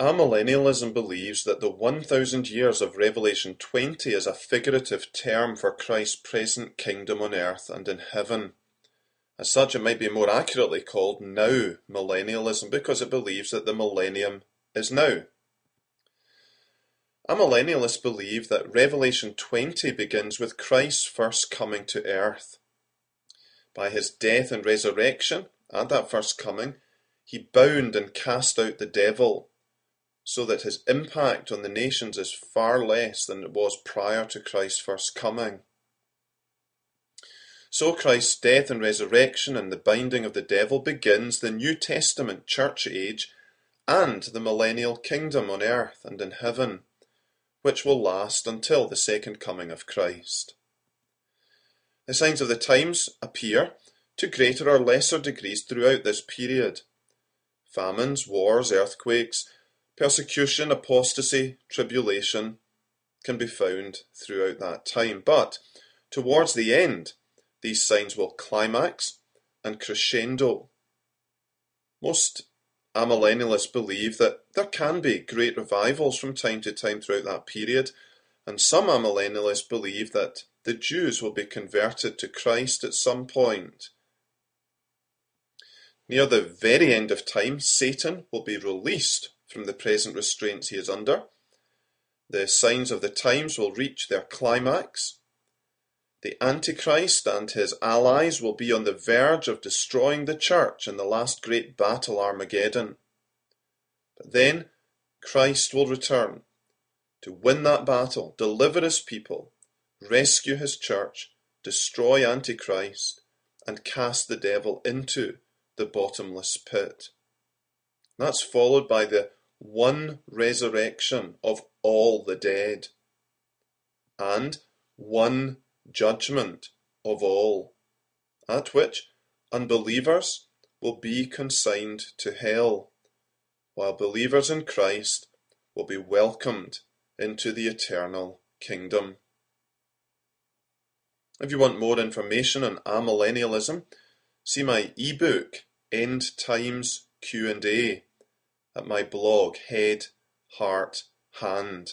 Amillennialism believes that the one thousand years of Revelation 20 is a figurative term for Christ's present kingdom on earth and in heaven. As such, it might be more accurately called now millennialism because it believes that the millennium is now. Amillennialists believe that Revelation 20 begins with Christ's first coming to earth. By his death and resurrection, at that first coming, he bound and cast out the devil so that his impact on the nations is far less than it was prior to Christ's first coming. So Christ's death and resurrection and the binding of the devil begins the New Testament church age and the millennial kingdom on earth and in heaven, which will last until the second coming of Christ. The signs of the times appear to greater or lesser degrees throughout this period. Famines, wars, earthquakes, Persecution, apostasy, tribulation can be found throughout that time. But towards the end, these signs will climax and crescendo. Most amillennialists believe that there can be great revivals from time to time throughout that period, and some amillennialists believe that the Jews will be converted to Christ at some point. Near the very end of time, Satan will be released from the present restraints he is under. The signs of the times will reach their climax. The Antichrist and his allies will be on the verge of destroying the church in the last great battle Armageddon. But then Christ will return to win that battle, deliver his people, rescue his church, destroy Antichrist, and cast the devil into the bottomless pit. That's followed by the one resurrection of all the dead, and one judgment of all, at which unbelievers will be consigned to hell, while believers in Christ will be welcomed into the eternal kingdom. If you want more information on amillennialism, see my ebook End Times Q&A at my blog Head, Heart, Hand.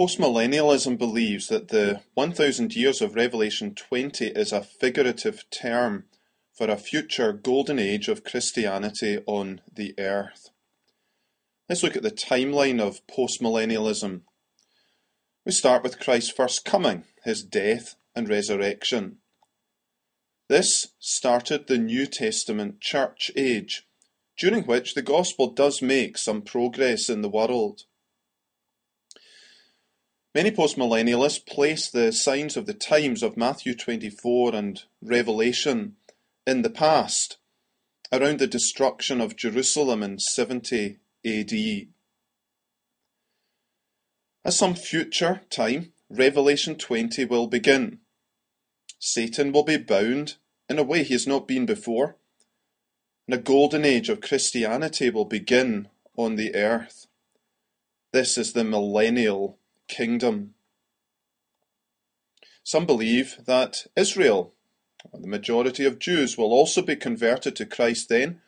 Postmillennialism believes that the 1000 years of Revelation 20 is a figurative term for a future golden age of Christianity on the earth. Let's look at the timeline of postmillennialism. We start with Christ's first coming, his death and resurrection. This started the New Testament church age, during which the gospel does make some progress in the world. Many postmillennialists place the signs of the times of Matthew 24 and Revelation in the past, around the destruction of Jerusalem in 70 AD. At some future time, Revelation 20 will begin. Satan will be bound in a way he has not been before, and a golden age of Christianity will begin on the earth. This is the millennial kingdom. Some believe that Israel, the majority of Jews, will also be converted to Christ then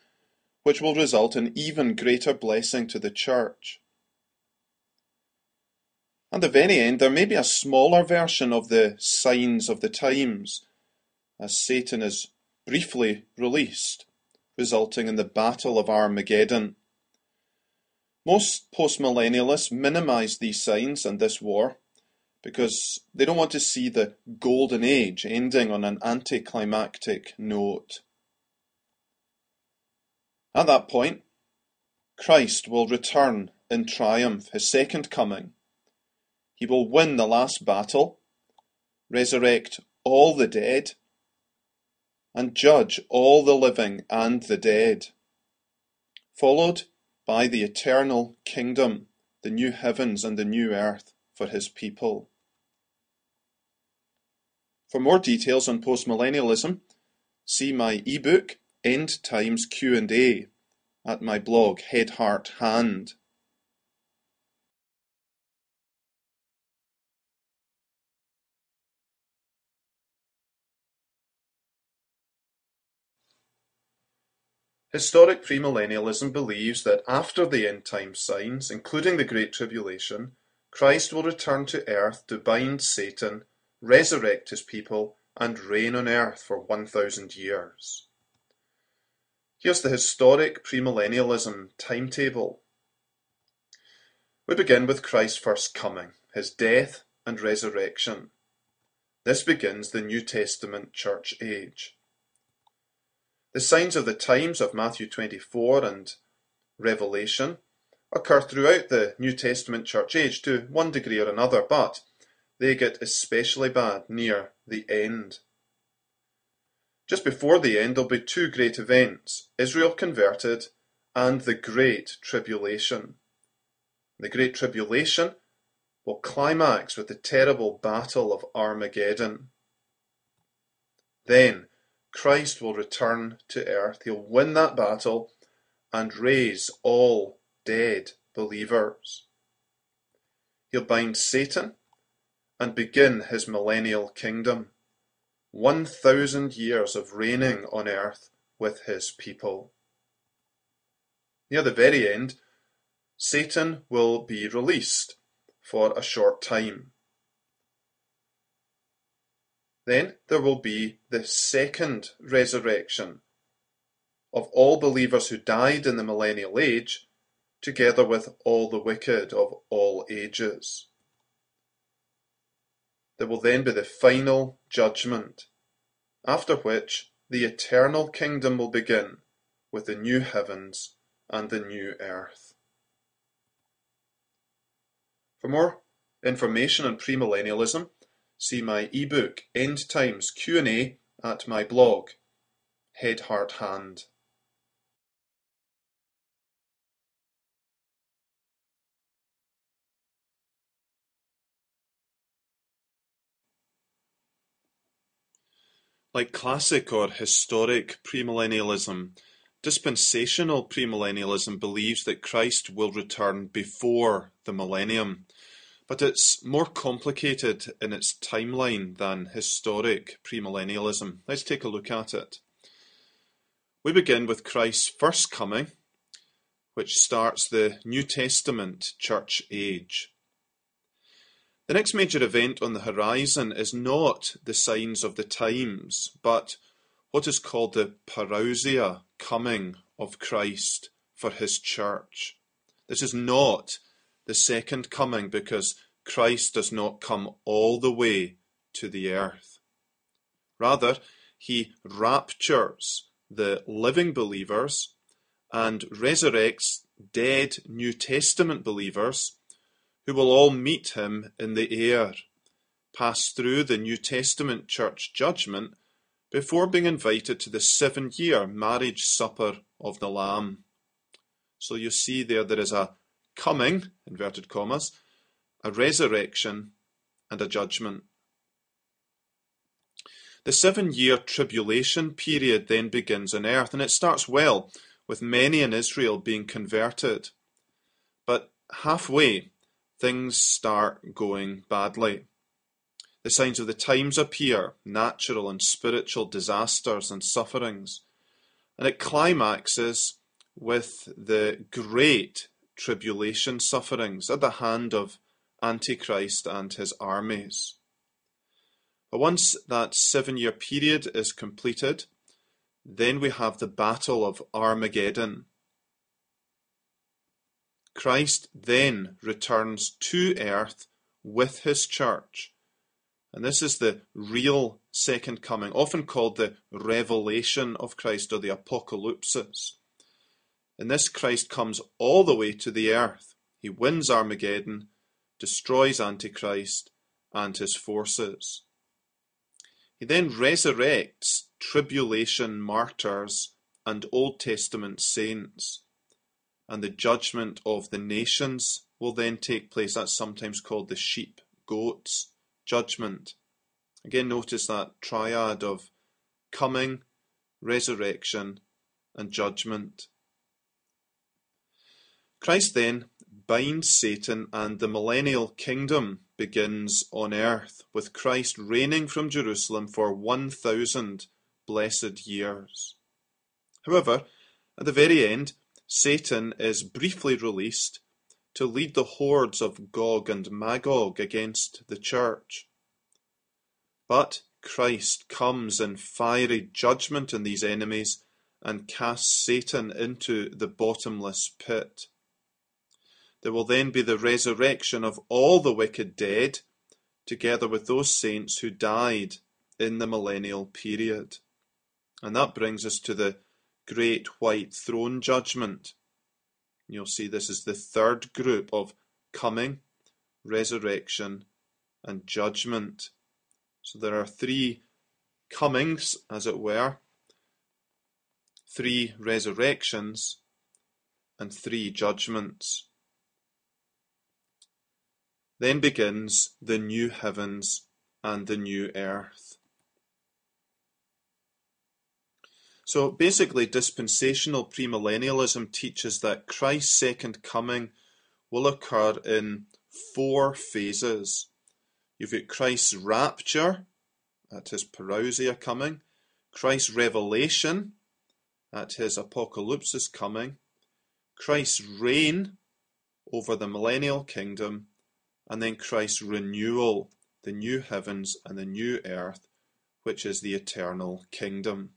which will result in even greater blessing to the church. At the very end, there may be a smaller version of the signs of the times, as Satan is briefly released, resulting in the Battle of Armageddon. Most postmillennialists minimize these signs and this war because they don't want to see the golden age ending on an anticlimactic note. At that point, Christ will return in triumph, his second coming. He will win the last battle, resurrect all the dead, and judge all the living and the dead, followed by the eternal kingdom, the new heavens and the new earth for his people. For more details on postmillennialism, see my ebook end times Q and A at my blog Head Heart Hand. Historic premillennialism believes that after the end time signs, including the Great Tribulation, Christ will return to earth to bind Satan, resurrect his people, and reign on earth for 1,000 years. Here's the historic premillennialism timetable. We begin with Christ's first coming, his death and resurrection. This begins the New Testament church age. The signs of the times of Matthew 24 and Revelation occur throughout the New Testament church age to one degree or another, but they get especially bad near the end. Just before the end, there'll be two great events Israel converted and the Great Tribulation. The Great Tribulation will climax with the terrible Battle of Armageddon. Then, Christ will return to earth. He'll win that battle and raise all dead believers. He'll bind Satan and begin his millennial kingdom. 1,000 years of reigning on earth with his people. Near the very end, Satan will be released for a short time. Then there will be the second resurrection of all believers who died in the millennial age, together with all the wicked of all ages. There will then be the final judgment, after which the eternal kingdom will begin with the new heavens and the new earth. For more information on premillennialism, see my ebook End Times Q&A at my blog, Head Heart Hand. Like classic or historic premillennialism, dispensational premillennialism believes that Christ will return before the millennium but it's more complicated in its timeline than historic premillennialism. Let's take a look at it. We begin with Christ's first coming, which starts the New Testament church age. The next major event on the horizon is not the signs of the times, but what is called the parousia, coming of Christ for his church. This is not the second coming because Christ does not come all the way to the earth. Rather, he raptures the living believers and resurrects dead New Testament believers who will all meet him in the air, pass through the New Testament church judgment before being invited to the seven year marriage supper of the Lamb. So you see there, there is a coming, inverted commas, a resurrection, and a judgment. The seven year tribulation period then begins on earth, and it starts well, with many in Israel being converted. But halfway, things start going badly. The signs of the times appear natural and spiritual disasters and sufferings. And it climaxes with the great tribulation sufferings at the hand of Antichrist and his armies. But once that seven year period is completed, then we have the Battle of Armageddon. Christ then returns to earth with his church. And this is the real second coming, often called the revelation of Christ or the apocalypsis. In this, Christ comes all the way to the earth. He wins Armageddon, destroys Antichrist and his forces. He then resurrects tribulation martyrs and Old Testament saints. And the judgment of the nations will then take place. That's sometimes called the sheep, goats, judgment. Again, notice that triad of coming, resurrection, and judgment. Christ then binds Satan and the millennial kingdom begins on earth, with Christ reigning from Jerusalem for 1,000 blessed years. However, At the very end, Satan is briefly released to lead the hordes of Gog and Magog against the church. But Christ comes in fiery judgment on these enemies and casts Satan into the bottomless pit. There will then be the resurrection of all the wicked dead, together with those saints who died in the millennial period. And that brings us to the great white throne judgment. You'll see this is the third group of coming, resurrection, and judgment. So there are three comings, as it were, three resurrections, and three judgments. Then begins the new heavens and the new earth. So basically, dispensational premillennialism teaches that Christ's second coming will occur in four phases. You've got Christ's rapture at his parousia coming, Christ's revelation at his apocalypsis coming, Christ's reign over the millennial kingdom, and then Christ's renewal, the new heavens and the new earth, which is the eternal kingdom.